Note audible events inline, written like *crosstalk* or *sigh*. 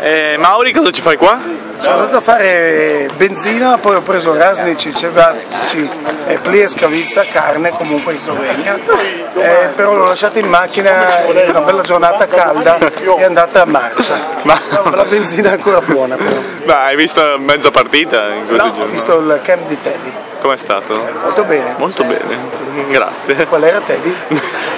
Eh, Mauri, cosa ci fai qua? Sono andato a fare benzina, poi ho preso Rasnici, Cevacci, eh, Plieskavizza, carne comunque in Slovenia, eh, però l'ho lasciata in macchina in una bella giornata calda e è andata a marcia. Ma, La benzina è ancora buona però. ma hai visto mezza partita in questi No, ho visto il camp di Teddy, Com'è stato? molto bene. Molto bene, grazie. Qual era Teddy? *laughs*